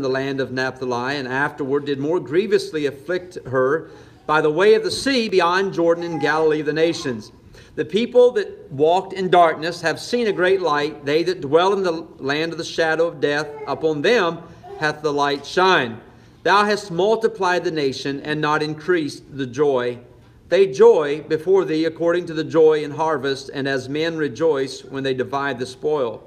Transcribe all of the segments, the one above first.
the land of Naphtali, and afterward did more grievously afflict her by the way of the sea beyond Jordan in Galilee of the nations. The people that walked in darkness have seen a great light. They that dwell in the land of the shadow of death, upon them hath the light shine. Thou hast multiplied the nation and not increased the joy. They joy before thee according to the joy in harvest, and as men rejoice when they divide the spoil.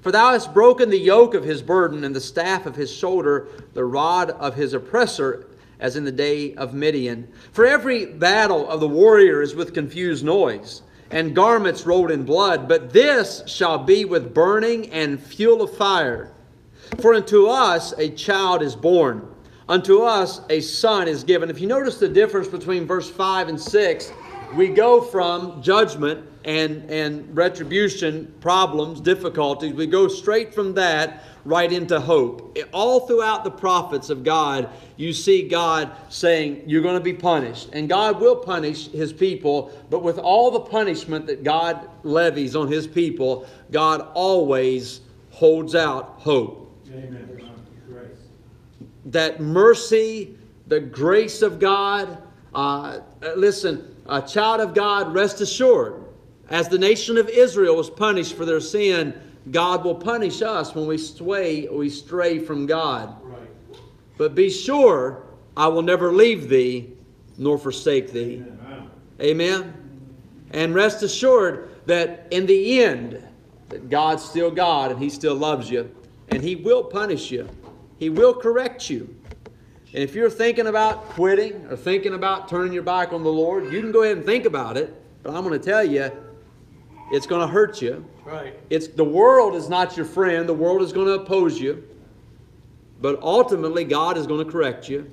For thou hast broken the yoke of his burden and the staff of his shoulder, the rod of his oppressor, as in the day of Midian. For every battle of the warrior is with confused noise, and garments rolled in blood, but this shall be with burning and fuel of fire. For unto us a child is born, unto us a son is given. If you notice the difference between verse 5 and 6, we go from judgment and, and retribution, problems, difficulties. We go straight from that right into hope. All throughout the prophets of God, you see God saying, You're going to be punished. And God will punish his people, but with all the punishment that God levies on his people, God always holds out hope. Amen. That mercy, the grace of God, uh, listen, a child of God, rest assured, as the nation of Israel was punished for their sin, God will punish us when we sway we stray from God. Right. But be sure, I will never leave thee nor forsake thee. Amen. Amen. And rest assured that in the end, that God's still God and He still loves you. And He will punish you. He will correct you. And if you're thinking about quitting or thinking about turning your back on the Lord, you can go ahead and think about it. But I'm going to tell you, it's going to hurt you. Right. It's the world is not your friend. The world is going to oppose you. But ultimately, God is going to correct you.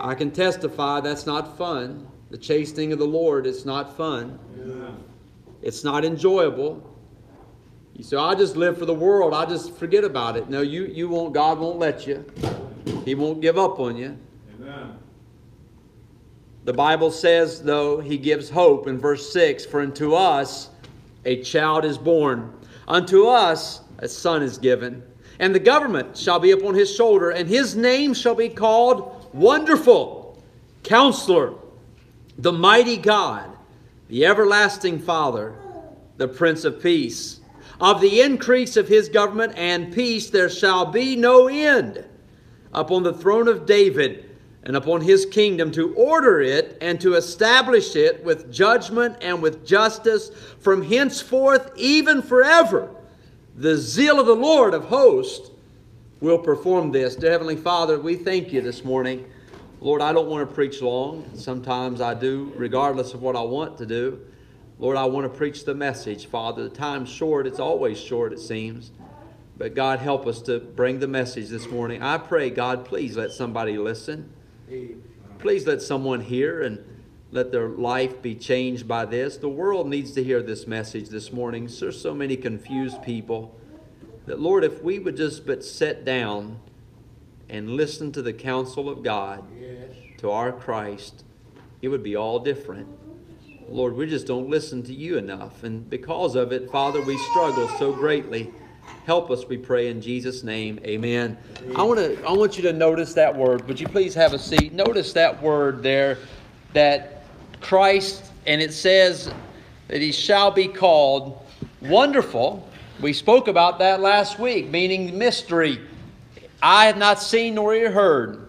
I can testify that's not fun. The chastening of the Lord, it's not fun. Yeah. It's not enjoyable. You say, I just live for the world. I just forget about it. No, you, you won't, God won't let you. He won't give up on you. Amen. The Bible says, though, He gives hope in verse 6 For unto us a child is born, unto us a son is given, and the government shall be upon his shoulder, and his name shall be called Wonderful, Counselor, the Mighty God, the Everlasting Father, the Prince of Peace. Of the increase of his government and peace there shall be no end upon the throne of David and upon his kingdom to order it and to establish it with judgment and with justice from henceforth even forever. The zeal of the Lord of hosts will perform this. Dear Heavenly Father, we thank you this morning. Lord, I don't want to preach long. Sometimes I do, regardless of what I want to do. Lord, I want to preach the message, Father. The time's short. It's always short, it seems. But God, help us to bring the message this morning. I pray, God, please let somebody listen. Please let someone hear and let their life be changed by this. The world needs to hear this message this morning. There's so many confused people that, Lord, if we would just but sit down and listen to the counsel of God, yes. to our Christ, it would be all different. Lord, we just don't listen to you enough. And because of it, Father, we struggle so greatly. Help us, we pray in Jesus' name. Amen. I want to I want you to notice that word. Would you please have a seat? Notice that word there that Christ and it says that he shall be called wonderful. We spoke about that last week, meaning mystery. I have not seen nor ear heard.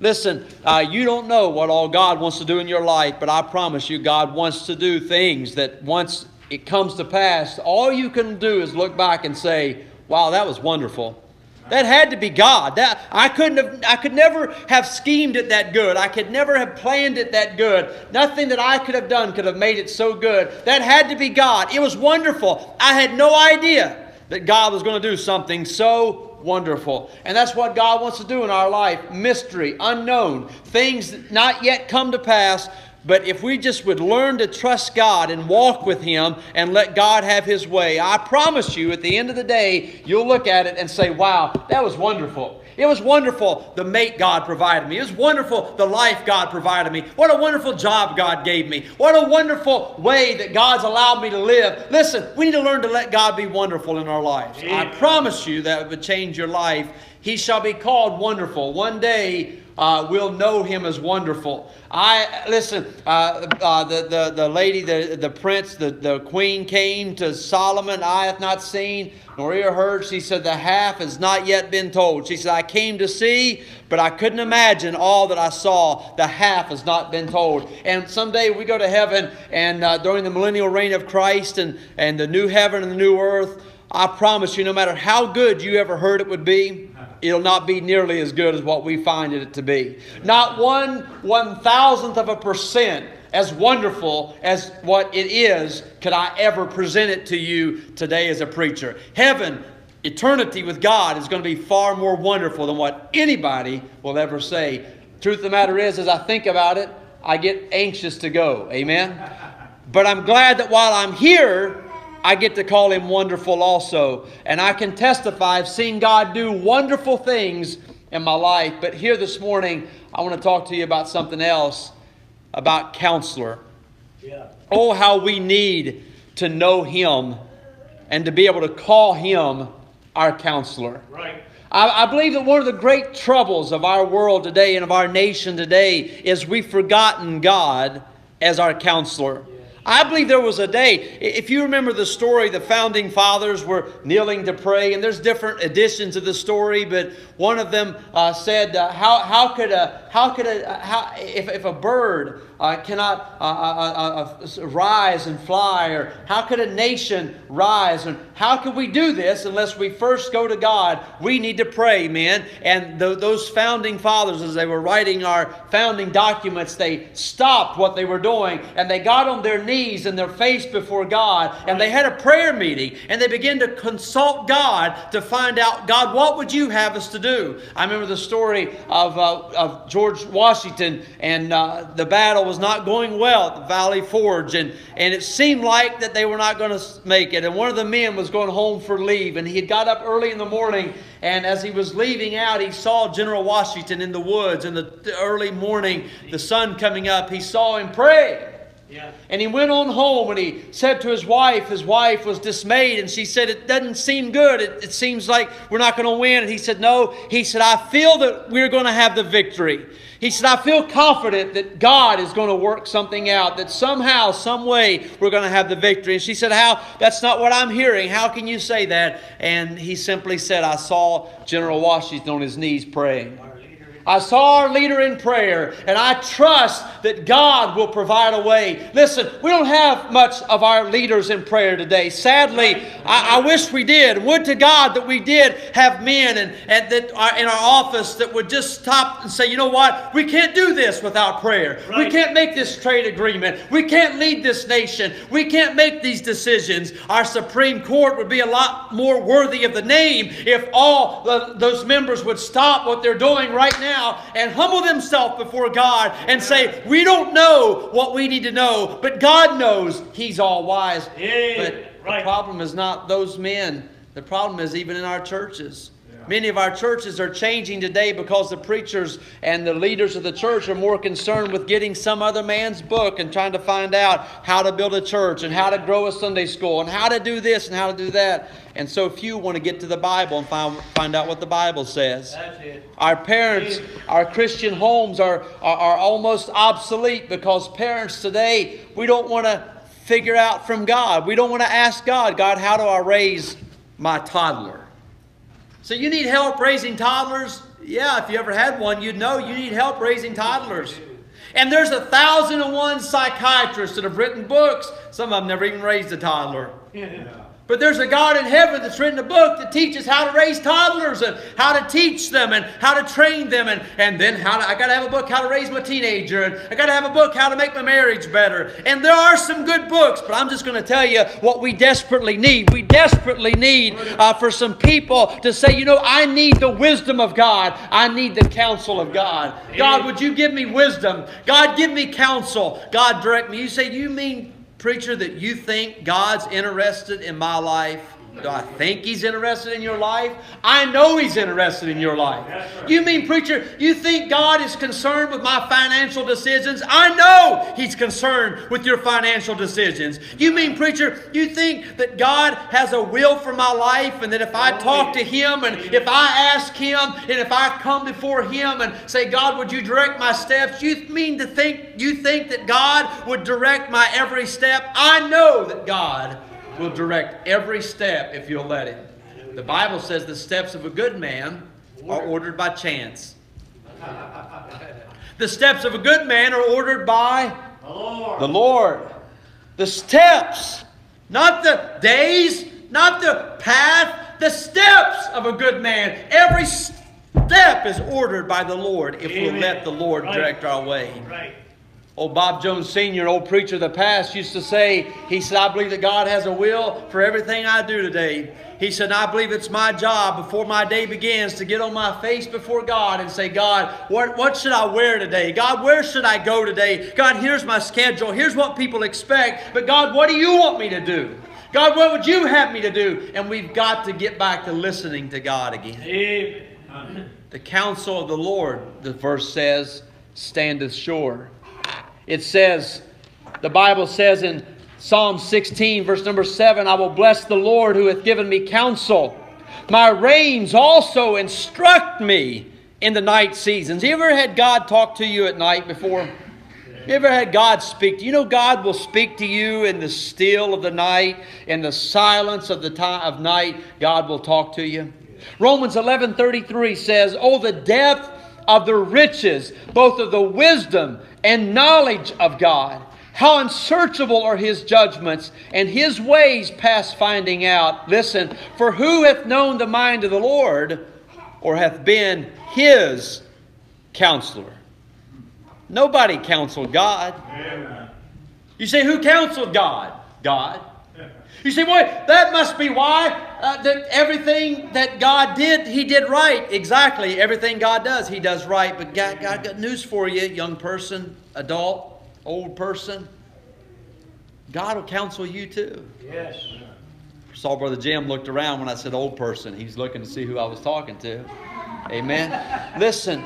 Listen, uh, you don't know what all God wants to do in your life, but I promise you, God wants to do things that once it comes to pass, all you can do is look back and say, Wow, that was wonderful. That had to be God. That I couldn't have I could never have schemed it that good. I could never have planned it that good. Nothing that I could have done could have made it so good. That had to be God. It was wonderful. I had no idea that God was going to do something so wonderful. And that's what God wants to do in our life. Mystery, unknown, things not yet come to pass, but if we just would learn to trust God and walk with Him and let God have His way, I promise you at the end of the day, you'll look at it and say, wow, that was wonderful. It was wonderful the mate God provided me. It was wonderful the life God provided me. What a wonderful job God gave me. What a wonderful way that God's allowed me to live. Listen, we need to learn to let God be wonderful in our lives. I promise you that would change your life. He shall be called wonderful. One day, uh, we'll know him as wonderful. I listen. Uh, uh, the, the the lady, the the prince, the, the queen came to Solomon. I have not seen nor ear heard. She said the half has not yet been told. She said I came to see, but I couldn't imagine all that I saw. The half has not been told. And someday we go to heaven, and uh, during the millennial reign of Christ and and the new heaven and the new earth, I promise you, no matter how good you ever heard it would be it'll not be nearly as good as what we find it to be. Not one one thousandth of a percent as wonderful as what it is could I ever present it to you today as a preacher. Heaven, eternity with God is going to be far more wonderful than what anybody will ever say. Truth of the matter is, as I think about it, I get anxious to go. Amen. But I'm glad that while I'm here, I get to call him wonderful also. And I can testify, I've seen God do wonderful things in my life. But here this morning, I want to talk to you about something else about counselor. Yeah. Oh, how we need to know him and to be able to call him our counselor. Right. I, I believe that one of the great troubles of our world today and of our nation today is we've forgotten God as our counselor. Yeah. I believe there was a day, if you remember the story, the founding fathers were kneeling to pray, and there's different editions of the story, but one of them uh, said, uh, how, how could a, how could a, how, if, if a bird uh, cannot uh, uh, uh, rise and fly, or how could a nation rise, and how could we do this unless we first go to God? We need to pray, man. And th- those founding fathers, as they were writing our founding documents, they stopped what they were doing, and they got on their knees and their face before God, and they had a prayer meeting, and they began to consult God to find out, God, what would you have us to do? I remember the story of, uh, of George Washington and uh, the battle was not going well at the Valley Forge, and, and it seemed like that they were not going to make it. And one of the men was going home for leave, and he had got up early in the morning, and as he was leaving out, he saw General Washington in the woods in the early morning, the sun coming up. He saw him pray. Yeah. And he went on home and he said to his wife, his wife was dismayed and she said, It doesn't seem good. It, it seems like we're not going to win. And he said, No. He said, I feel that we're going to have the victory. He said, I feel confident that God is going to work something out, that somehow, some way, we're going to have the victory. And she said, How? That's not what I'm hearing. How can you say that? And he simply said, I saw General Washington on his knees praying. I saw our leader in prayer, and I trust that God will provide a way. Listen, we don't have much of our leaders in prayer today. Sadly, I, I wish we did. Would to God that we did have men and, and that are in our office that would just stop and say, you know what? We can't do this without prayer. Right. We can't make this trade agreement. We can't lead this nation. We can't make these decisions. Our Supreme Court would be a lot more worthy of the name if all the, those members would stop what they're doing right now now and humble themselves before God and say, We don't know what we need to know, but God knows He's all wise. Yeah, but right. the problem is not those men, the problem is even in our churches. Many of our churches are changing today because the preachers and the leaders of the church are more concerned with getting some other man's book and trying to find out how to build a church and how to grow a Sunday school and how to do this and how to do that. And so few want to get to the Bible and find, find out what the Bible says. Our parents, our Christian homes are, are, are almost obsolete because parents today, we don't want to figure out from God. We don't want to ask God, God, how do I raise my toddler? So you need help raising toddlers? Yeah, if you ever had one, you'd know you need help raising toddlers. And there's a thousand and one psychiatrists that have written books. Some of them never even raised a toddler. Yeah. But there's a God in heaven that's written a book that teaches how to raise toddlers and how to teach them and how to train them and, and then how to, I got to have a book how to raise my teenager and I got to have a book how to make my marriage better. And there are some good books, but I'm just going to tell you what we desperately need. We desperately need uh, for some people to say, you know, I need the wisdom of God. I need the counsel of God. God, would you give me wisdom? God, give me counsel. God, direct me. You say, you mean preacher, that you think God's interested in my life? Do I think He's interested in your life? I know He's interested in your life. You mean, preacher, you think God is concerned with my financial decisions? I know He's concerned with your financial decisions. You mean, preacher, you think that God has a will for my life and that if I talk to Him and if I ask Him and if I come before Him and say, God, would you direct my steps? You mean to think, you think that God would direct my every step? I know that God will direct every step if you'll let Him. The Bible says the steps of a good man are ordered by chance. The steps of a good man are ordered by The Lord. the Lord. The steps, not the days, not the path, the steps of a good man. Every step is ordered by the Lord if we'll let the Lord Right. direct our way. Right. Old Bob Jones Sr., old preacher of the past, used to say, he said, I believe that God has a will for everything I do today. He said, I believe it's my job before my day begins to get on my face before God and say, God, what, what should I wear today? God, where should I go today? God, here's my schedule. Here's what people expect. But God, what do you want me to do? God, what would you have me to do? And we've got to get back to listening to God again. Amen. The counsel of the Lord, the verse says, standeth sure. It says, the Bible says in Psalm 16, verse number 7, I will bless the Lord who hath given me counsel. My reins also instruct me in the night seasons. You ever had God talk to you at night before? You ever had God speak to you? You know God will speak to you in the still of the night, in the silence of the time of night, God will talk to you. Romans 11:33 says, "Oh the depth of the riches, both of the wisdom and knowledge of God. How unsearchable are his judgments, and his ways past finding out. Listen, for who hath known the mind of the Lord, or hath been his counselor? Nobody counseled God. Amen. You say, who counseled God? God. You see, boy, that must be why uh, that everything that God did, He did right. Exactly. Everything God does, He does right. But God, God got news for you, young person, adult, old person. God will counsel you too. Yes. Saw Brother Jim looked around when I said old person. He's looking to see who I was talking to. Amen. Listen,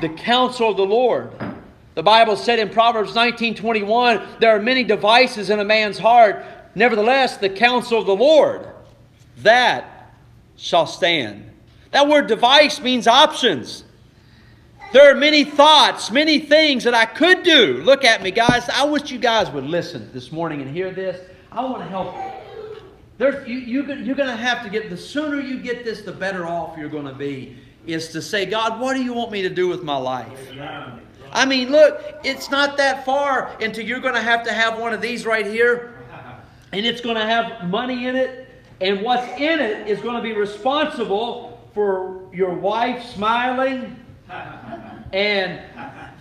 the counsel of the Lord. The Bible said in Proverbs 19:21, there are many devices in a man's heart. Nevertheless, the counsel of the Lord, that shall stand. That word device means options. There are many thoughts, many things that I could do. Look at me, guys. I wish you guys would listen this morning and hear this. I want to help you. There's, you, you, you're going to have to get, the sooner you get this, the better off you're going to be, is to say, God, what do you want me to do with my life? I mean, look, it's not that far until you're going to have to have one of these right here, and it's going to have money in it, and what's in it is going to be responsible for your wife smiling and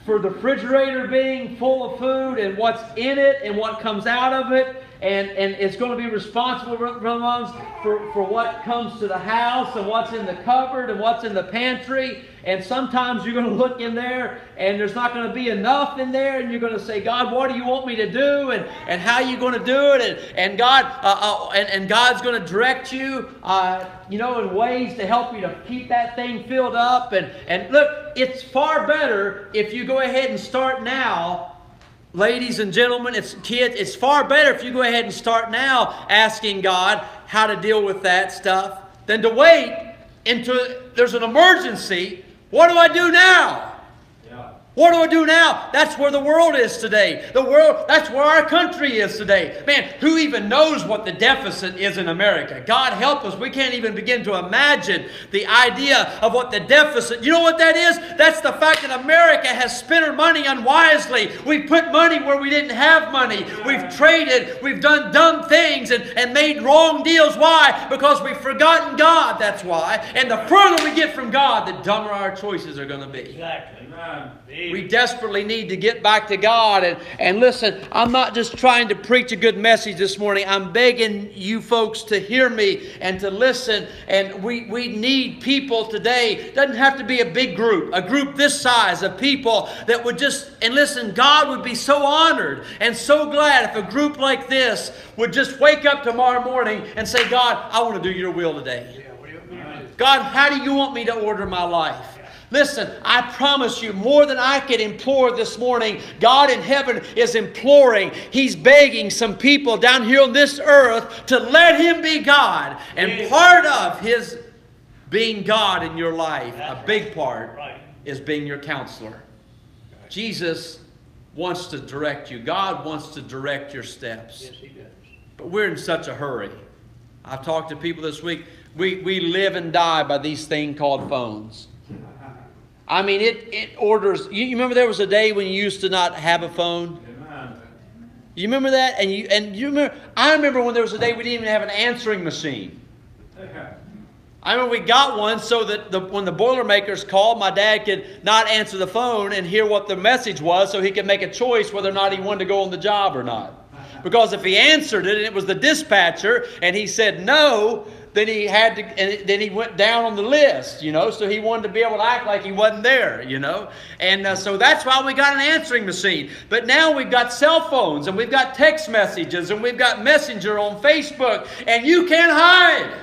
for the refrigerator being full of food and what's in it and what comes out of it and, and it's going to be responsible Brother Mums, for, for what comes to the house and what's in the cupboard and what's in the pantry. And sometimes you're going to look in there and there's not going to be enough in there and you're going to say god what do you want me to do? And, and how are you going to do it? And, and god uh, uh, and, and god's going to direct you uh, you know in ways to help you to keep that thing filled up. And, and look it's far better if you go ahead and start now Ladies and gentlemen, it's kids, it's far better if you go ahead and start now asking God how to deal with that stuff than to wait until there's an emergency. What do I do now? What do I do now? That's where the world is today. The world, that's where our country is today. Man, who even knows what the deficit is in America? God help us. We can't even begin to imagine the idea of what the deficit. You know what that is? That's the fact that America has spent our money unwisely. We've put money where we didn't have money. We've traded. We've done dumb things and, and made wrong deals. Why? Because we've forgotten God. That's why. And the further we get from God, the dumber our choices are going to be. Exactly. We desperately need to get back to God. And, and listen, I'm not just trying to preach a good message this morning. I'm begging you folks to hear me and to listen. And we, we need people today. Doesn't have to be a big group, a group this size of people that would just, and listen, God would be so honored and so glad if a group like this would just wake up tomorrow morning and say, God, I want to do your will today. Yeah, what do you want me to do? God, how do you want me to order my life? Listen, I promise you, more than I could implore this morning, God in heaven is imploring. He's begging some people down here on this earth to let Him be God. And part of His being God in your life, a big part, is being your counselor. Jesus wants to direct you, God wants to direct your steps. Yes, he does. But we're in such a hurry. I've talked to people this week. We, we live and die by these things called phones. I mean, it, it orders. You, you remember there was a day when you used to not have a phone? Amen. You remember that? And you and you remember? I remember when there was a day we didn't even have an answering machine. I remember we got one so that the, when the Boilermakers called, my dad could not answer the phone and hear what the message was so he could make a choice whether or not he wanted to go on the job or not. Because if he answered it and it was the dispatcher and he said no, then he had to, and then he went down on the list, you know, so he wanted to be able to act like he wasn't there, you know. And uh, so that's why we got an answering machine. But now we've got cell phones and we've got text messages and we've got Messenger on Facebook and you can't hide.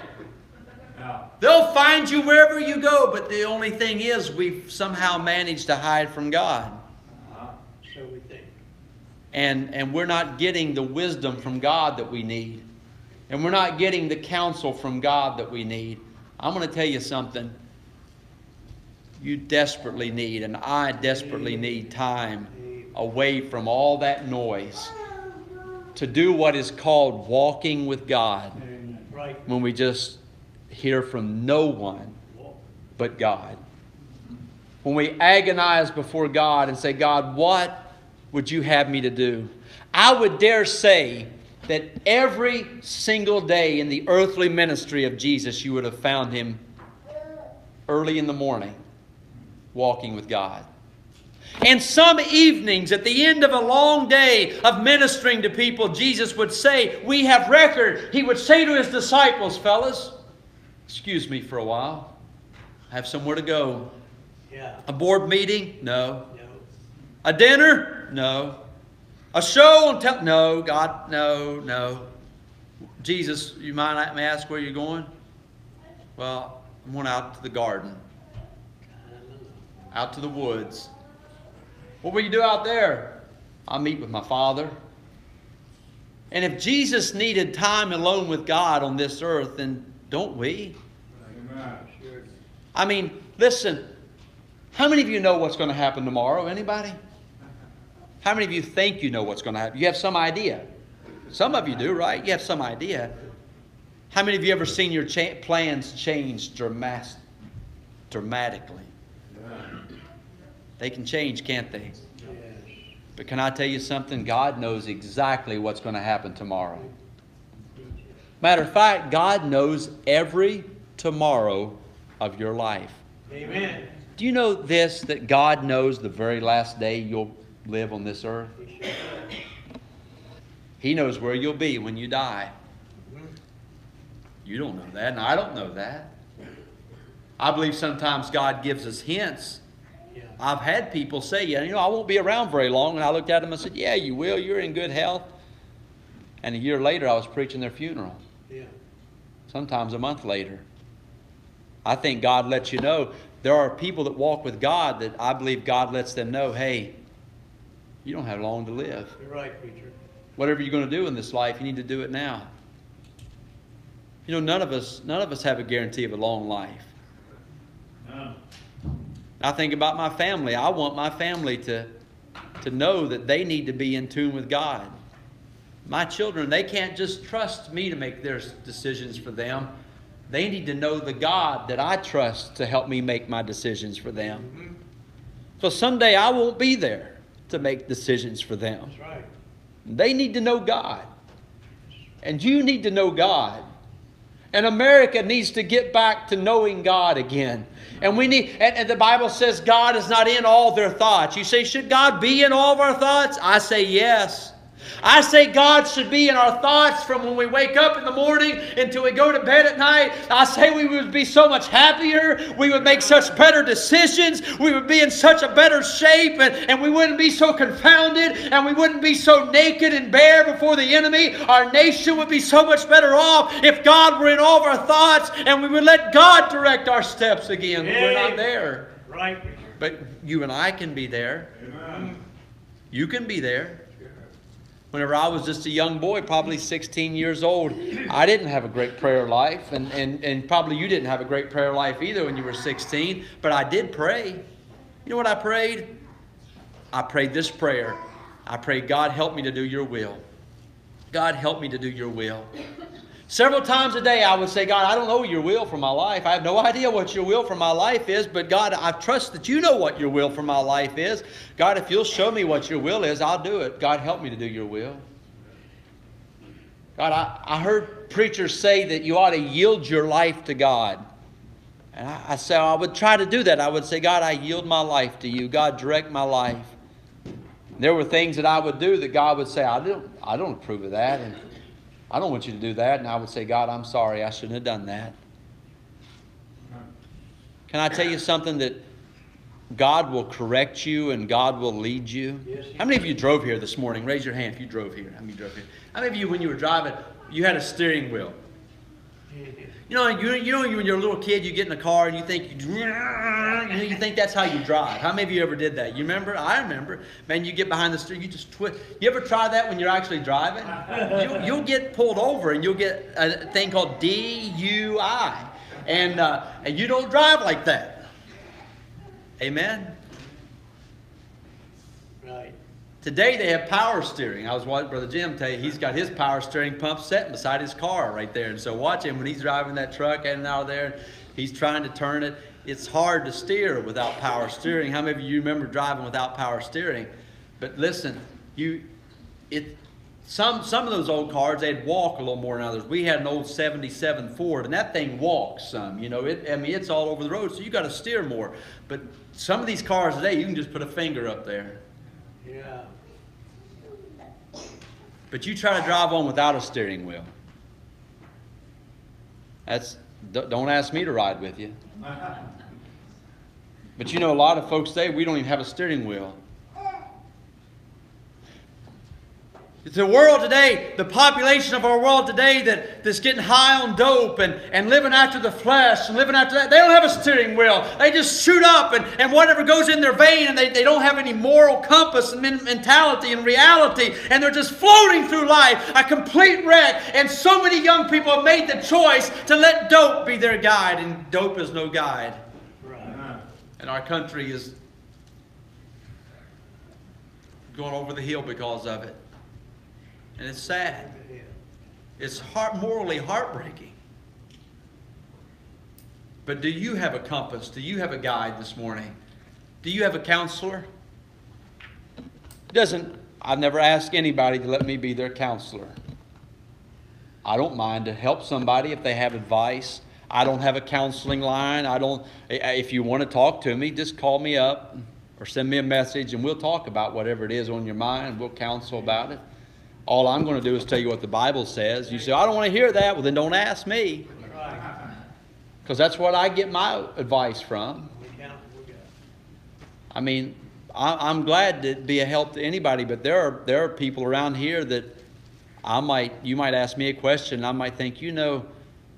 Yeah. They'll find you wherever you go, but the only thing is we've somehow managed to hide from God. Uh-huh. So we think. And, and we're not getting the wisdom from God that we need. And we're not getting the counsel from God that we need. I'm going to tell you something. You desperately need, and I desperately need time away from all that noise to do what is called walking with God when we just hear from no one but God. When we agonize before God and say, God, what would you have me to do? I would dare say that every single day in the earthly ministry of Jesus, you would have found him early in the morning walking with God. And some evenings at the end of a long day of ministering to people, Jesus would say, We have record. He would say to his disciples, Fellas, excuse me for a while. I have somewhere to go. Yeah. A board meeting? No. No. A dinner? No. A show on tel- No, God, no, no. Jesus, you mind may ask where you're going? Well, I'm going out to the garden, out to the woods. What will you do out there? I'll meet with my Father. And if Jesus needed time alone with God on this earth, then don't we? I mean, listen, how many of you know what's going to happen tomorrow? Anybody? How many of you think you know what's going to happen? You have some idea. Some of you do, right? You have some idea. How many of you ever seen your cha- plans change dramas- dramatically? They can change, can't they? But can I tell you something? God knows exactly what's going to happen tomorrow. Matter of fact, God knows every tomorrow of your life. Amen. Do you know this that God knows the very last day you'll live on this earth? He knows where you'll be when you die. You don't know that, and I don't know that. I believe sometimes God gives us hints. I've had people say, yeah, you know, I won't be around very long. And I looked at them and said, yeah, you will. You're in good health. And a year later, I was preaching their funeral. Yeah. Sometimes a month later. I think God lets you know there are people that walk with God that I believe God lets them know, hey, you don't have long to live. You're right, preacher. Whatever you're going to do in this life, you need to do it now. You know, none of us, none of us have a guarantee of a long life. No. I think about my family. I want my family to, to know that they need to be in tune with God. My children, they can't just trust me to make their decisions for them. They need to know the God that I trust to help me make my decisions for them. Mm-hmm. So someday I won't be there to make decisions for them. That's right. They need to know God. And you need to know God. And America needs to get back to knowing God again. And we need, and, and, the Bible says God is not in all their thoughts. You say, should God be in all of our thoughts? I say yes. I say God should be in our thoughts from when we wake up in the morning until we go to bed at night. I say we would be so much happier. We would make such better decisions. We would be in such a better shape and, and we wouldn't be so confounded and we wouldn't be so naked and bare before the enemy. Our nation would be so much better off if God were in all of our thoughts and we would let God direct our steps again. We're not there. Right. But you and I can be there. Amen. You can be there. Whenever I was just a young boy, probably 16 years old, I didn't have a great prayer life, and, and, and probably you didn't have a great prayer life either when you were 16, but I did pray. You know what I prayed? I prayed this prayer. I prayed, God, help me to do your will. God, help me to do your will. Several times a day, I would say, God, I don't know your will for my life. I have no idea what your will for my life is, but God, I trust that you know what your will for my life is. God, if you'll show me what your will is, I'll do it. God, help me to do your will. God, I, I heard preachers say that you ought to yield your life to God. And I, I I would try to do that. I would say, God, I yield my life to you. God, direct my life. There were things that I would do that God would say, I don't, I don't approve of that. And I don't want you to do that. And I would say, God, I'm sorry. I shouldn't have done that. Can I tell you something that God will correct you and God will lead you? Yes, How many of you drove here this morning? Raise your hand if you drove here. How many drove here? How many of you, when you were driving, you had a steering wheel? You know, you, you know, when you're a little kid, you get in a car and you think you, you, know, you think that's how you drive. How many of you ever did that? You remember? I remember. Man, you get behind the steering, you just twist. You ever try that when you're actually driving? You'll, you'll get pulled over and you'll get a thing called DUI, and uh, and you don't drive like that. Amen. Right. Today they have power steering. I was watching Brother Jim tell you he's got his power steering pump set beside his car right there. And so watch him when he's driving that truck in and out of there. He's trying to turn it. It's hard to steer without power steering. How many of you remember driving without power steering? But listen, you it some some of those old cars they'd walk a little more than others. We had an old '77 Ford, and that thing walks some. You know, it I mean it's all over the road, so you got to steer more. But some of these cars today, you can just put a finger up there. Yeah. But you try to drive on without a steering wheel. That's don't ask me to ride with you. But you know, a lot of folks say we don't even have a steering wheel. It's the world today, the population of our world today that, that's getting high on dope and, and living after the flesh and living after that. They don't have a steering wheel. They just shoot up and, and whatever goes in their vein and they, they don't have any moral compass and mentality and reality. And they're just floating through life, a complete wreck. And so many young people have made the choice to let dope be their guide, and dope is no guide. Right. And our country is going over the hill because of it. And it's sad. It's heart, morally heartbreaking. But do you have a compass? Do you have a guide this morning? Do you have a counselor? Doesn't I've never asked anybody to let me be their counselor. I don't mind to help somebody if they have advice. I don't have a counseling line. I don't if you want to talk to me, just call me up or send me a message and we'll talk about whatever it is on your mind. We'll counsel about it. All I'm going to do is tell you what the Bible says. You say, I don't want to hear that. Well, then don't ask me. Because that's what I get my advice from. I mean, I, I'm glad to be a help to anybody, but there are, there are people around here that I might, you might ask me a question, and I might think, you know,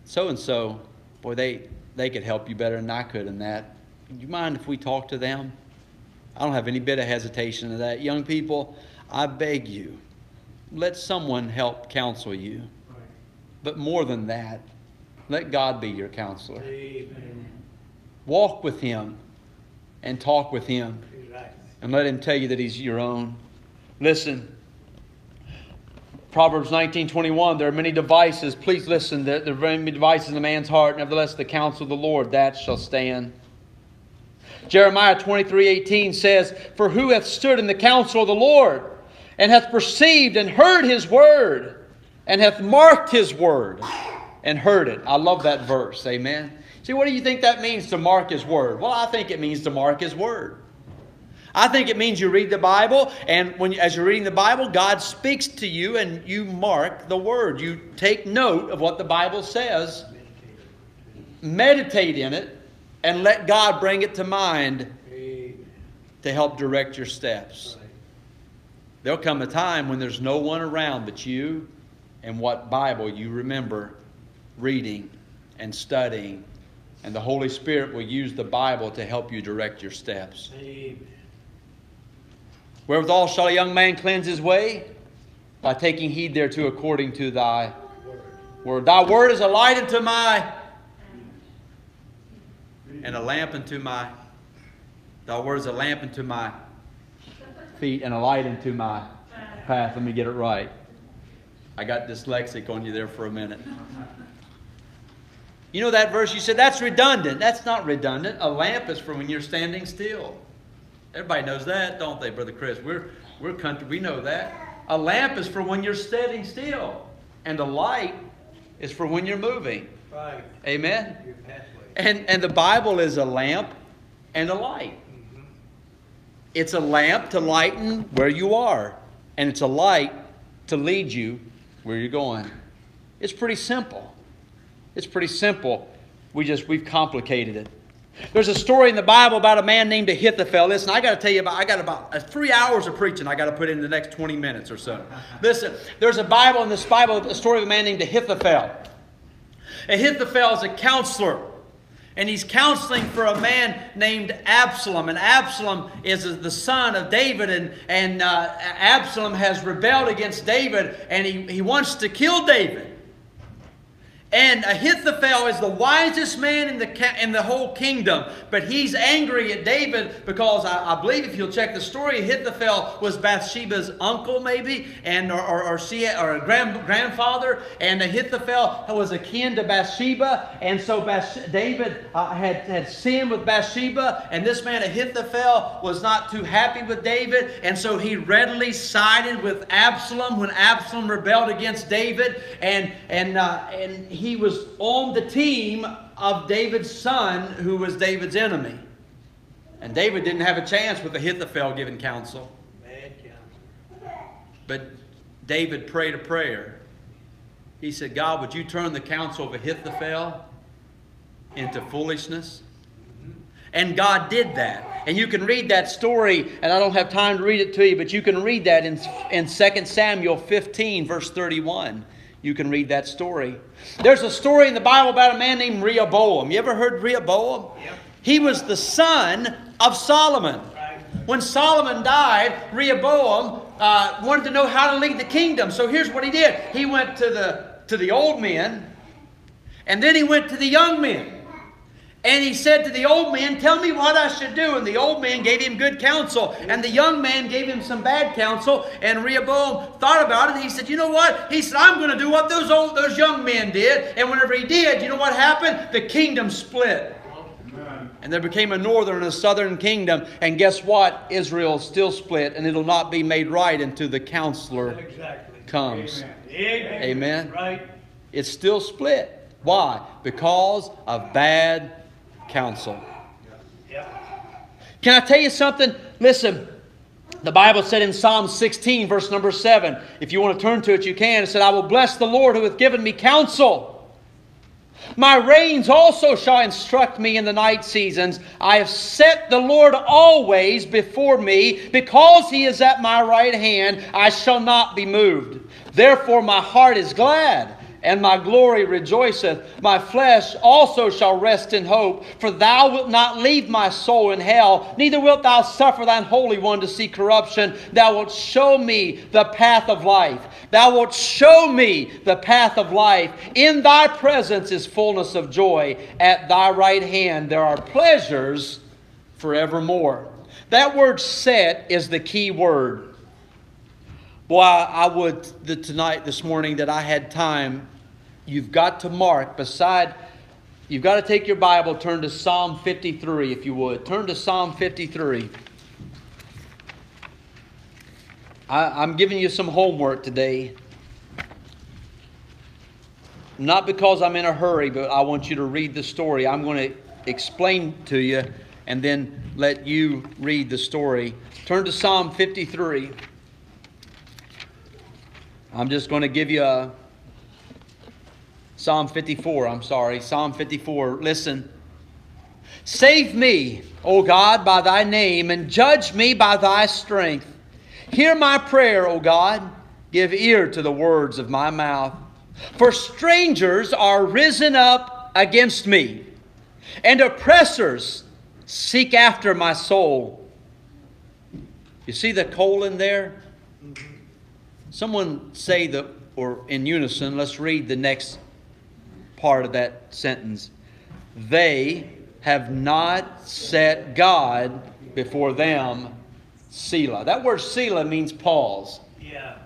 so and so, boy, they, they could help you better than I could in that. Do you mind if we talk to them? I don't have any bit of hesitation to that. Young people, I beg you, let someone help counsel you. But more than that, let God be your counselor. Amen. Walk with Him and talk with Him and let Him tell you that He's your own. Listen, Proverbs 19:21, there are many devices. Please listen, there, are many devices in a man's heart. Nevertheless, the counsel of the Lord, that shall stand. Jeremiah 23:18 says, For who hath stood in the counsel of the Lord, and hath perceived and heard his word, and hath marked his word? and heard it. I love that verse. Amen. See, what do you think that means to mark His Word? Well, I think it means to mark His Word. I think it means you read the Bible, and when as you're reading the Bible, God speaks to you, and you mark the Word. You take note of what the Bible says, meditate in it, and let God bring it to mind to help direct your steps. There'll come a time when there's no one around but you and what Bible you remember reading and studying. And the Holy Spirit will use the Bible to help you direct your steps. Amen. Wherewithal shall a young man cleanse his way? By taking heed thereto according to thy Word. word. Thy word is a light unto my and a lamp unto my thy word is a lamp unto my feet and a light into my path. Let me get it right. I got dyslexic on you there for a minute. You know that verse you said that's redundant. That's not redundant. A lamp is for when you're standing still. Everybody knows that, don't they, Brother Chris? We're we're country, we know that. A lamp is for when you're standing still. And a light is for when you're moving. Right. Amen. And and the Bible is a lamp and a light. It's a lamp to lighten where you are, and it's a light to lead you where you're going. It's pretty simple. It's pretty simple. We just we've complicated it. There's a story in the Bible about a man named Ahithophel. Listen, I got to tell you about. I got about uh, three hours of preaching. I got to put in the next 20 minutes or so. Listen, there's a Bible in this Bible, a story of a man named Ahithophel. Ahithophel is a counselor. And he's counseling for a man named Absalom. And Absalom is the son of David. And, and uh, Absalom has rebelled against David. And he, he wants to kill David. And Ahithophel is the wisest man in the, in the whole kingdom. But he's angry at David because I, I believe if you'll check the story, Ahithophel was Bathsheba's uncle, maybe, and or, or, or she or a grand, grandfather. And Ahithophel was akin to Bathsheba. And so David uh, had, had sinned with Bathsheba. And this man Ahithophel was not too happy with David. And so he readily sided with Absalom when Absalom rebelled against David. And, and, uh, and was on the team of David's son, who was David's enemy. And David didn't have a chance with Ahithophel giving counsel. But David prayed a prayer. He said, God, would you turn the counsel of Ahithophel into foolishness? And God did that. And you can read that story, and I don't have time to read it to you, but you can read that in, in 2 Samuel 15, verse 31. You can read that story. There's a story in the Bible about a man named Rehoboam. You ever heard Rehoboam? Yep. He was the son of Solomon. Right. When Solomon died, Rehoboam uh, wanted to know how to lead the kingdom. So here's what he did. He went to the to the old men, and then he went to the young men. And he said to the old man, Tell me what I should do. And the old man gave him good counsel. And the young man gave him some bad counsel. And Rehoboam thought about it. He said, You know what? He said, I'm going to do what those old those young men did. And whenever he did, you know what happened? The kingdom split. Amen. And there became a northern and a southern kingdom. And guess what? Israel still split, and it'll not be made right until the counselor Exactly. comes. Amen. Amen. Right. It's still split. Why? Because of bad counsel. Can I tell you something? Listen, the Bible said in Psalm 16, verse number 7, if you want to turn to it, you can. It said, I will bless the Lord who hath given me counsel. My reins also shall instruct me in the night seasons. I have set the Lord always before me. Because he is at my right hand, I shall not be moved. Therefore my heart is glad, and my glory rejoiceth. My flesh also shall rest in hope. For thou wilt not leave my soul in hell, neither wilt thou suffer thine Holy One to see corruption. Thou wilt show me the path of life. Thou wilt show me the path of life. In thy presence is fullness of joy. At thy right hand there are pleasures forevermore. That word set is the key word. Boy, I would tonight, this morning, that I had time. You've got to mark beside, you've got to take your Bible, turn to Psalm 53, if you would. Turn to Psalm 53. I, I'm giving you some homework today. not because I'm in a hurry, but I want you to read the story. I'm going to explain to you and then let you read the story. Turn to Psalm 53. I'm just going to give you a Psalm 54. I'm sorry. Psalm 54. Listen. Save me, O God, by thy name, and judge me by thy strength. Hear my prayer, O God. Give ear to the words of my mouth. For strangers are risen up against me, and oppressors seek after my soul. You see the colon there? Mm-hmm. Someone say the, or in unison, let's read the next part of that sentence. They have not set God before them, Selah. That word Selah means pause. Yeah.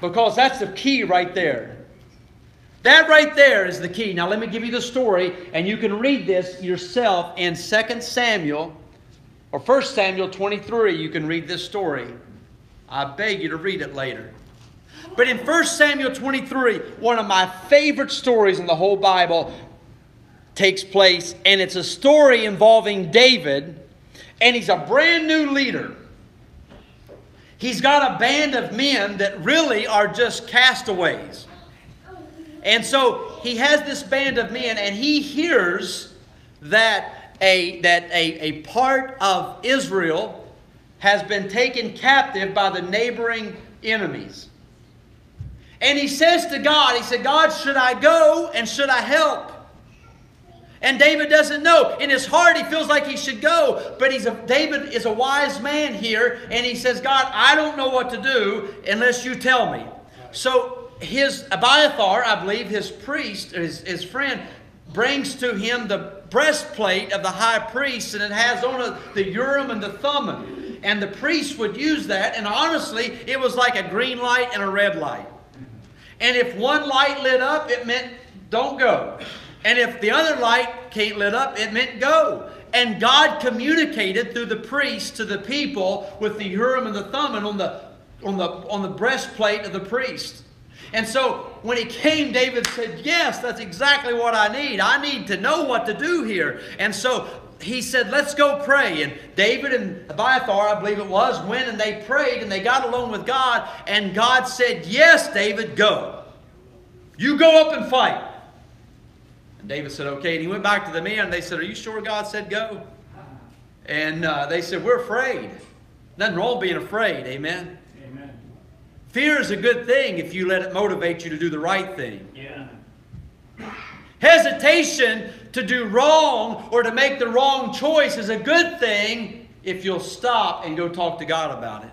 Because that's the key right there. That right there is the key. Now let me give you the story, and you can read this yourself in 2 Samuel or 1 Samuel 23. You can read this story. I beg you to read it later. But in 1 Samuel 23, one of my favorite stories in the whole Bible takes place, and it's a story involving David, and he's a brand new leader. He's got a band of men that really are just castaways. And so he has this band of men, and he hears that a, that a, a part of Israel has been taken captive by the neighboring enemies. And he says to God, He said, God, should I go and should I help? And David doesn't know. In his heart, he feels like he should go. But he's a, David is a wise man here, and he says, God, I don't know what to do unless you tell me. So his Abiathar, I believe, his priest, his, his friend, brings to him the breastplate of the high priest, and it has on it the Urim and the Thummim. And the priest would use that, and honestly, it was like a green light and a red light. And if one light lit up, it meant don't go. And if the other light can't lit up, it meant go. And God communicated through the priest to the people with the Urim and the Thummim on the, on the, on the breastplate of the priest. And so when he came, David said, Yes, that's exactly what I need. I need to know what to do here. And so he said, Let's go pray. And David and Abiathar, I believe it was, went and they prayed and they got along with God. And God said, Yes, David, go. You go up and fight. And David said, Okay. And he went back to the men and they said, Are you sure God said go? And uh, they said, We're afraid. Nothing wrong being afraid. Amen. Amen. Fear is a good thing if you let it motivate you to do the right thing. Yeah. Hesitation to do wrong or to make the wrong choice is a good thing if you'll stop and go talk to God about it.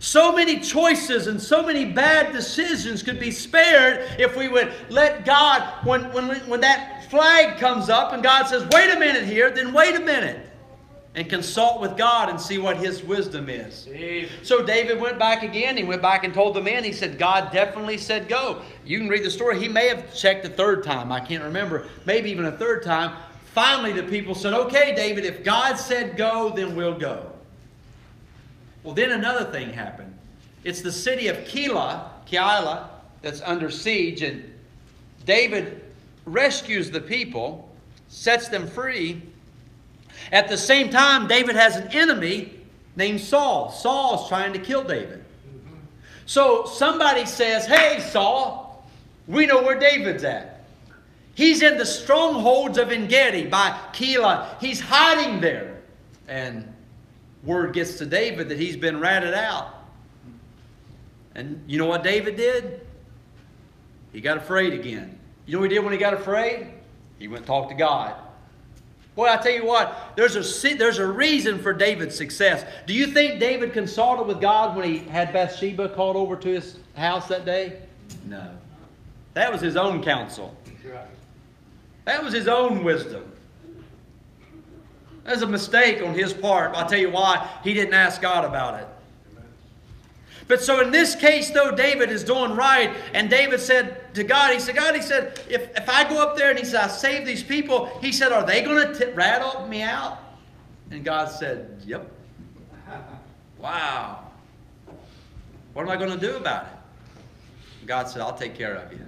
So many choices and so many bad decisions could be spared if we would let God, when, when, when that flag comes up and God says, wait a minute here, then wait a minute and consult with God and see what His wisdom is. So David went back again. He went back and told the men, he said, God definitely said go. You can read the story. He may have checked a third time. I can't remember. Maybe even a third time. Finally, the people said, okay, David, if God said go, then we'll go. Well, then another thing happened. It's the city of Keilah, Keilah, that's under siege, and David rescues the people, sets them free. At the same time, David has an enemy named Saul. Saul's trying to kill David. So somebody says, Hey, Saul, we know where David's at. He's in the strongholds of Engedi by Keilah. He's hiding there. And word gets to David that he's been ratted out. And you know what David did? He got afraid again. You know what he did when he got afraid? He went and talked to God. Boy, I tell you what, there's a, there's a reason for David's success. Do you think David consulted with God when he had Bathsheba called over to his house that day? No. That was his own counsel. That was his own wisdom. That's a mistake on his part. I'll tell you why. He didn't ask God about it. But so in this case, though, David is doing right. And David said to God, he said, God, he said, if, if I go up there and he said, I save these people, he said, are they going to rattle me out? And God said, yep. Wow. What am I going to do about it? God said, I'll take care of you.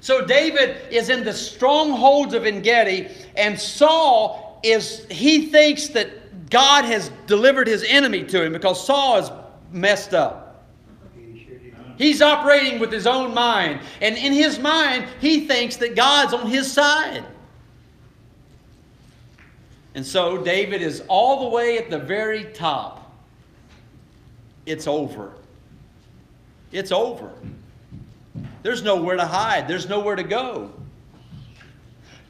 So David is in the strongholds of Engedi, and Saul is, he thinks that God has delivered his enemy to him because Saul is messed up. He's operating with his own mind. And in his mind, he thinks that God's on his side. And so David is all the way at the very top. It's over. It's over. There's nowhere to hide, there's nowhere to go.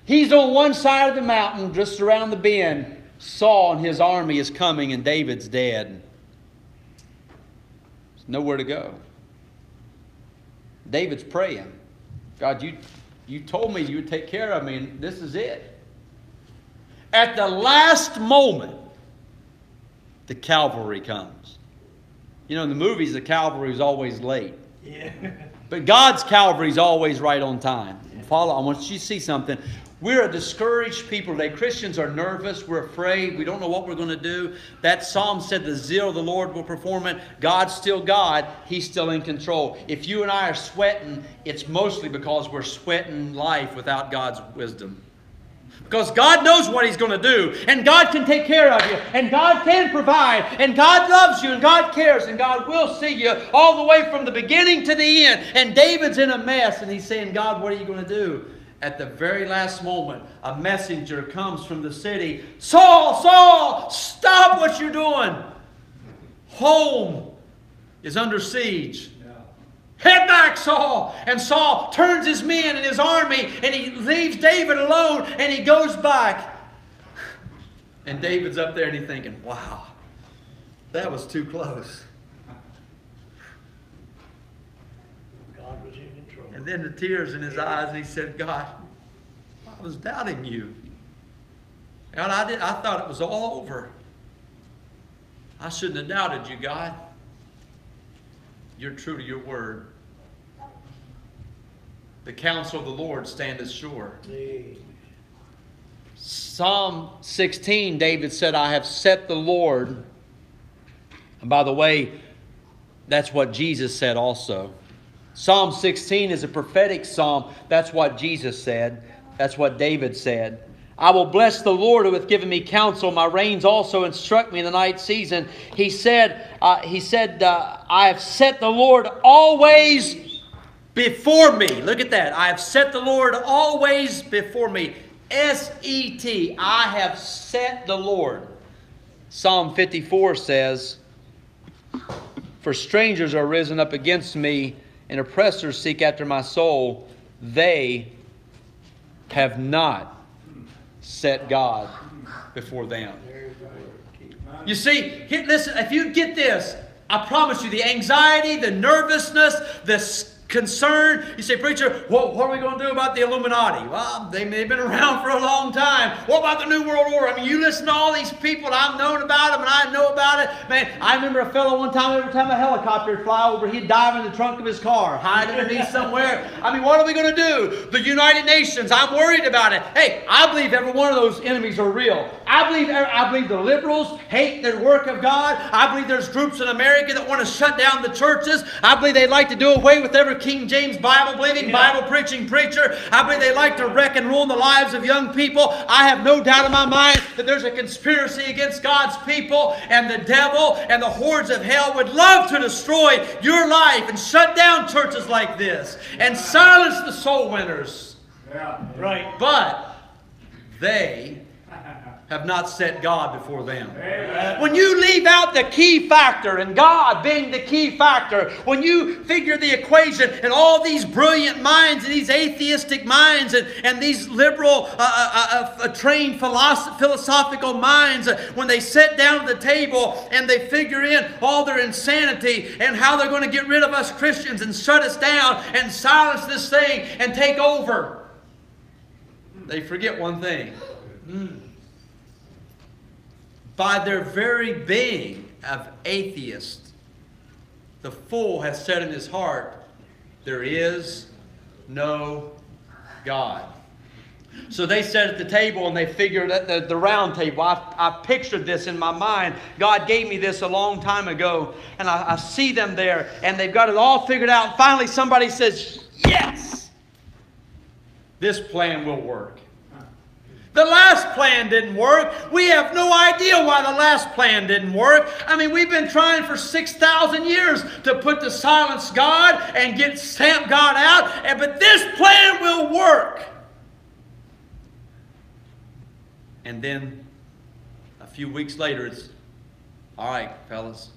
He's on one side of the mountain, just around the bend. Saul and his army is coming, and David's dead. Nowhere to go. David's praying, God, you, you told me you would take care of me, and this is it. At the last moment, the cavalry comes. You know, in the movies, the cavalry is always late. Yeah. But God's Calvary is always right on time. Follow, I want you to see something. We're a discouraged people today. Christians are nervous. We're afraid. We don't know what we're going to do. That psalm said, The zeal of the Lord will perform it. God's still God. He's still in control. If you and I are sweating, it's mostly because we're sweating life without God's wisdom. Because God knows what He's going to do, and God can take care of you, and God can provide, and God loves you, and God cares, and God will see you all the way from the beginning to the end. And David's in a mess, and he's saying, God, what are you going to do? At the very last moment, a messenger comes from the city Saul, Saul, stop what you're doing. Home is under siege. Head back, Saul! And Saul turns his men and his army and he leaves David alone and he goes back. And David's up there and he's thinking, wow, that was too close. God was in control. And then the tears in his eyes and he said, God, I was doubting you. God, I, did, I thought it was all over. I shouldn't have doubted you, God. You're true to your word. The counsel of the Lord standeth sure. Psalm 16, David said, I have set the Lord. And by the way, that's what Jesus said also. Psalm 16 is a prophetic psalm. That's what Jesus said. That's what David said. I will bless the Lord who hath given me counsel. My reins also instruct me in the night season. He said, uh, He said, uh, I have set the Lord always before me. Look at that. I have set the Lord always before me. S E T. I have set the Lord. Psalm 54 says, For strangers are risen up against me, and oppressors seek after my soul. They have not set God before them. You see, listen, if you get this, I promise you, the anxiety, the nervousness, the concern, you say, Preacher, what, what are we going to do about the Illuminati? Well, they, they've been around for a long time. What about the New World Order? I mean, you listen to all these people, and I've known about them, and I know about it. Man, I remember a fellow one time, every time a helicopter would fly over, he'd dive in the trunk of his car, hide underneath somewhere. I mean, what are we going to do? The United Nations, I'm worried about it. Hey, I believe every one of those enemies are real. I believe, er, I believe the liberals hate the work of God. I believe there's groups in America that want to shut down the churches. I believe they'd like to do away with every King James Bible believing, Bible preaching preacher. I believe they like to wreck and ruin the lives of young people. I have no doubt in my mind that there's a conspiracy against God's people, and the devil and the hordes of hell would love to destroy your life and shut down churches like this and silence the soul winners. Yeah. Right. But they have not set God before them. Amen. When you leave out the key factor and God being the key factor, when you figure the equation and all these brilliant minds and these atheistic minds and, and these liberal, uh, uh, uh, uh, trained philosoph- philosophical minds, uh, when they sit down at the table and they figure in all their insanity and how they're going to get rid of us Christians and shut us down and silence this thing and take over, they forget one thing by their very being of atheist, the fool has said in his heart, There is no God. So they sat at the table and they figured at the, the round table. I, I pictured this in my mind. God gave me this a long time ago. And I, I see them there and they've got it all figured out. And Finally, somebody says, Yes! this plan will work. The last plan didn't work. We have no idea why the last plan didn't work. I mean, we've been trying for 6,000 years to put to silence God and get stamp God out, and, but this plan will work. And then a few weeks later, it's all right, fellas,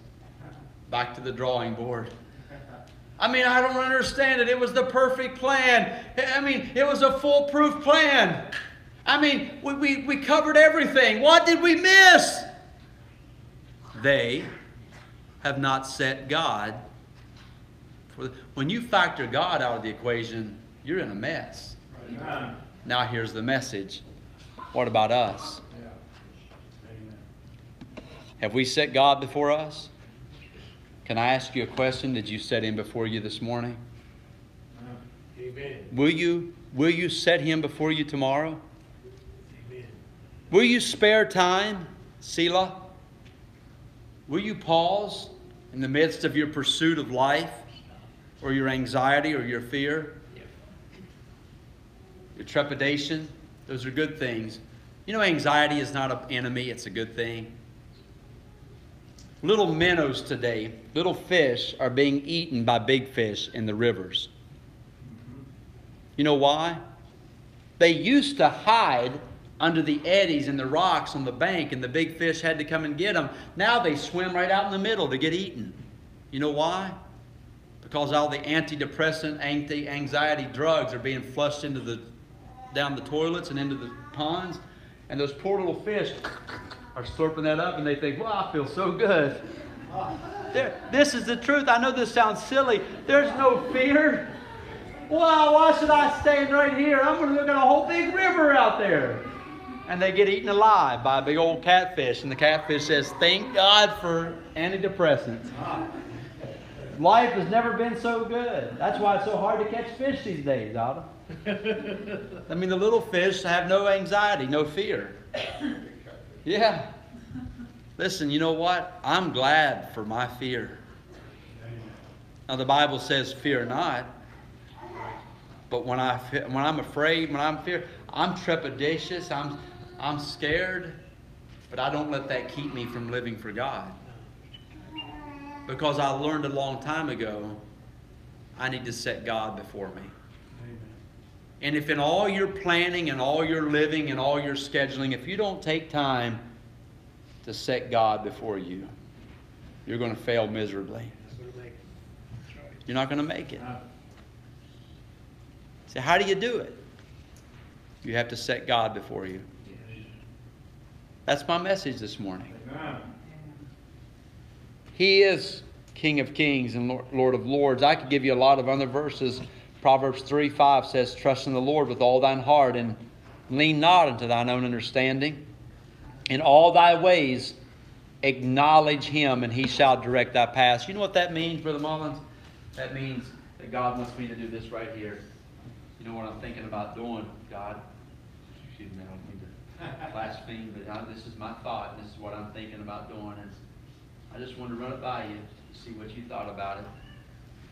back to the drawing board. I mean, I don't understand it. It was the perfect plan. I mean, it was a foolproof plan. I mean, we, we, we covered everything. What did we miss? They have not set God. For, when you factor God out of the equation, you're in a mess. Amen. Now, here's the message. What about us? Amen. Have we set God before us? Can I ask you a question? Did you set Him before you this morning? Uh, Amen. Will you, will you set Him before you tomorrow? Will you spare time, Selah? Will you pause in the midst of your pursuit of life, or your anxiety, or your fear, your trepidation? Those are good things. You know, anxiety is not an enemy, it's a good thing. Little minnows today, little fish, are being eaten by big fish in the rivers. You know why? They used to hide under the eddies and the rocks on the bank, and the big fish had to come and get them. Now they swim right out in the middle to get eaten. You know why? Because all the antidepressant, anti-anxiety drugs are being flushed into the down the toilets and into the ponds, and those poor little fish are slurping that up, and they think, "Well, I feel so good." There, this is the truth. I know this sounds silly. There's no fear. Well, why should I stand right here? I'm going to look at a whole big river out there. And they get eaten alive by a big old catfish. And the catfish says, Thank God for antidepressants. Life has never been so good. That's why it's so hard to catch fish these days, Otto. I mean, the little fish have no anxiety, no fear. Yeah. Listen, you know what? I'm glad for my fear. Now, the Bible says, Fear not. But when I, when I'm afraid, when I'm fear, I'm trepidatious. I'm I'm scared, but I don't let that keep me from living for God. Because I learned a long time ago, I need to set God before me. And if in all your planning and all your living and all your scheduling, if you don't take time to set God before you, you're going to fail miserably. I'm gonna make it. That's right. You're not going to make it. So, how do you do it? You have to set God before you. That's my message this morning. Amen. He is King of Kings and Lord- Lord of Lords. I could give you a lot of other verses. Proverbs 3 5 says, Trust in the Lord with all thine heart and lean not unto thine own understanding. In all thy ways acknowledge him, and he shall direct thy paths. You know what that means, Brother Mullins? That means that God wants me to do this right here. You know what I'm thinking about doing, God? Excuse me, I don't mean to blaspheme, but I, this is my thought, and this is what I'm thinking about doing. And I just wanted to run it by you, see what you thought about it.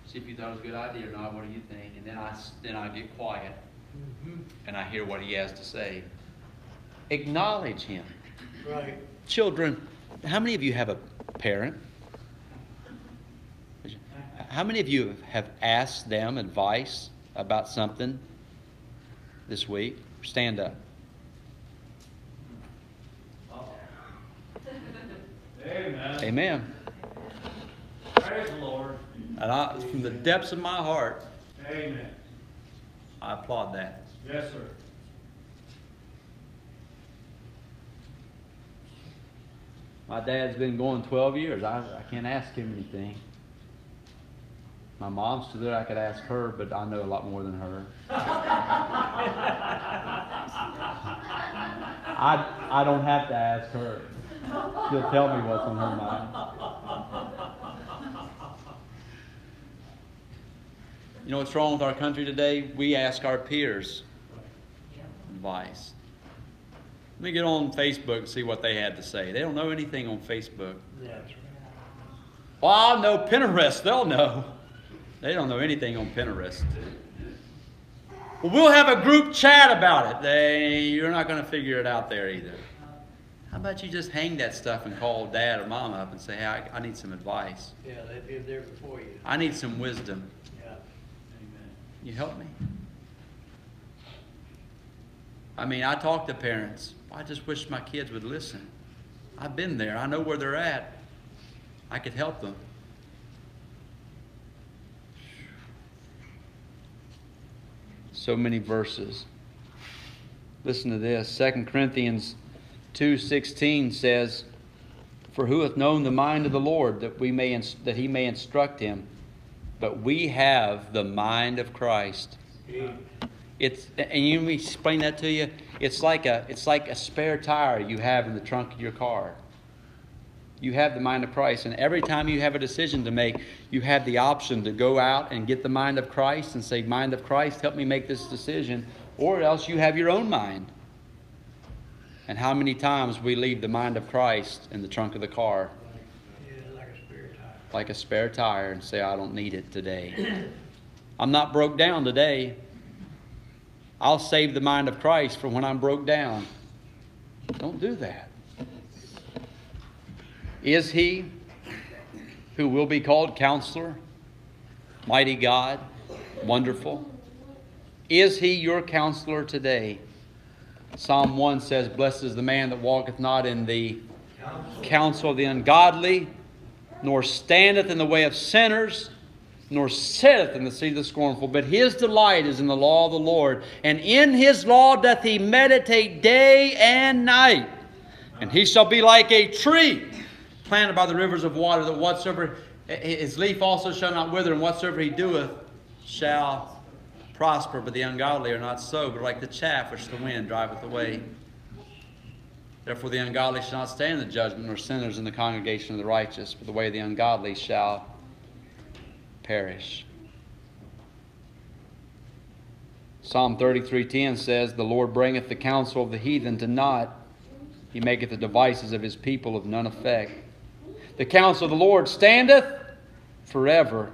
See if you thought it was a good idea or not. What do you think? And then I, then I get quiet Mhm. and I hear what he has to say. Acknowledge him. Right. Children, how many of you have a parent? How many of you have asked them advice about something this week? Stand up. Amen. Amen. Praise the Lord. And I, from the depths of my heart, Amen. I applaud that. Yes, sir. My dad's been going 12 years. I, I can't ask him anything. My mom's still there. I could ask her, but I know a lot more than her. I, I don't have to ask her. She'll tell me what's on her mind. You know what's wrong with our country today? We ask our peers advice. Let me get on Facebook and see what they had to say. They don't know anything on Facebook. That's right. Well, I'll know Pinterest. They'll know. They don't know anything on Pinterest. Well, we'll have a group chat about it. They, you're not going to figure it out there either. How about you just hang that stuff and call dad or mom up and say, hey, I, I need some advice. Yeah, they'd be there before you. I need some wisdom. Yeah. Amen. You help me? I mean, I talk to parents. I just wish my kids would listen. I've been there. I know where they're at. I could help them. So many verses. Listen to this. 2 Corinthians 2:16 says, "For who hath known the mind of the Lord that we may that he may instruct him? But we have the mind of Christ." It's and you me explain that to you. It's like a it's like a spare tire you have in the trunk of your car. You have the mind of Christ, and every time you have a decision to make, you have the option to go out and get the mind of Christ and say, "Mind of Christ, help me make this decision," or else you have your own mind. And how many times we leave the mind of Christ in the trunk of the car, Yeah, like a like a spare tire, and say, "I don't need it today." I'm not broke down today. I'll save the mind of Christ for when I'm broke down. Don't do that. Is he who will be called counselor, mighty God, wonderful? Is he your counselor today? Psalm 1 says, Blessed is the man that walketh not in the counsel of the ungodly, nor standeth in the way of sinners, nor sitteth in the seat of the scornful, but his delight is in the law of the Lord, and in his law doth he meditate day and night. And he shall be like a tree planted by the rivers of water, that whatsoever his leaf also shall not wither, and whatsoever he doeth shall prosper. But the ungodly are not so, but like the chaff which the wind driveth away. Therefore, the ungodly shall not stand in the judgment, nor sinners in the congregation of the righteous, but the way of the ungodly shall perish. Psalm 33:10 says, "The Lord bringeth the counsel of the heathen to naught; he maketh the devices of his people of none effect." The counsel of the Lord standeth forever,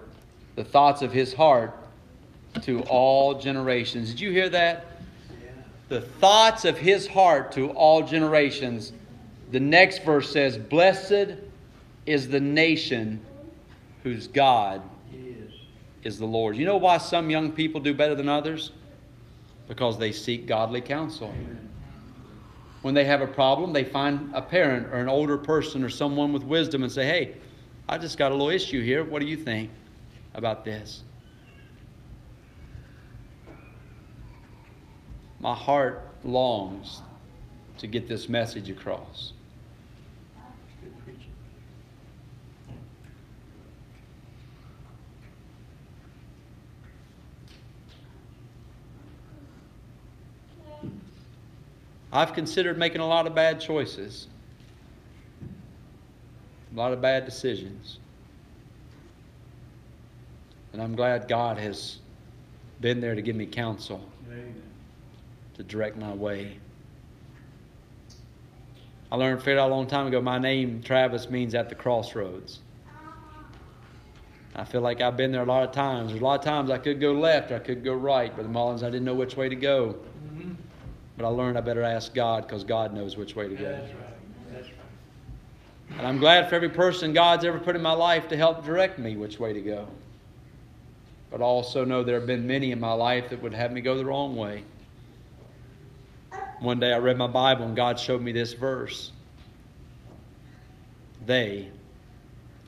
the thoughts of his heart to all generations. Did you hear that? The thoughts of his heart to all generations. The next verse says, Blessed is the nation whose God is the Lord. You know why some young people do better than others? Because they seek godly counsel. When they have a problem, they find a parent or an older person or someone with wisdom and say, Hey, I just got a little issue here. What do you think about this? My heart longs to get this message across. I've considered making a lot of bad choices, a lot of bad decisions. And I'm glad God has been there to give me counsel, Amen. To direct my way. I learned fairly a long time ago my name, Travis, means at the crossroads. I feel like I've been there a lot of times. There's a lot of times I could go left or I could go right, but the Mullins, I didn't know which way to go. Mm-hmm. But I learned I better ask God because God knows which way to go. That's right. That's right. And I'm glad for every person God's ever put in my life to help direct me which way to go. But I also know there have been many in my life that would have me go the wrong way. One day I read my Bible and God showed me this verse. They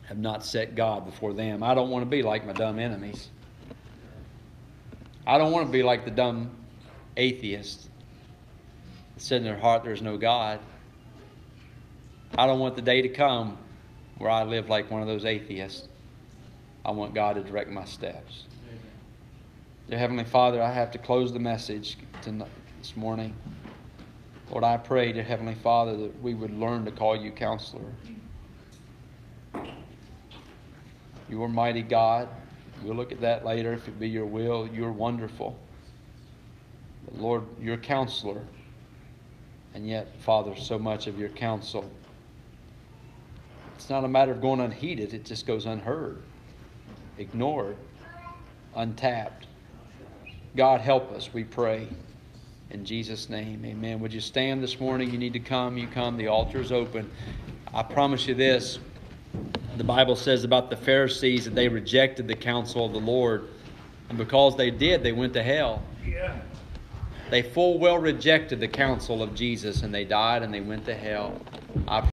have not set God before them. I don't want to be like my dumb enemies. I don't want to be like the dumb atheist that said in their heart there's no God. I don't want the day to come where I live like one of those atheists. I want God to direct my steps. Amen. Dear Heavenly Father, I have to close the message tonight, this morning. Lord, I pray, dear Heavenly Father, that we would learn to call you counselor. You are mighty God. We'll look at that later if it be your will. You're wonderful. But Lord, you're counselor. And yet, Father, so much of your counsel, it's not a matter of going unheeded, it just goes unheard, ignored, untapped. God, help us, we pray. In Jesus' name, amen. Would you stand this morning? You need to come, you come. The altar is open. I promise you this the Bible says about the Pharisees that they rejected the counsel of the Lord. And because they did, they went to hell. Yeah. They full well rejected the counsel of Jesus and they died and they went to hell. I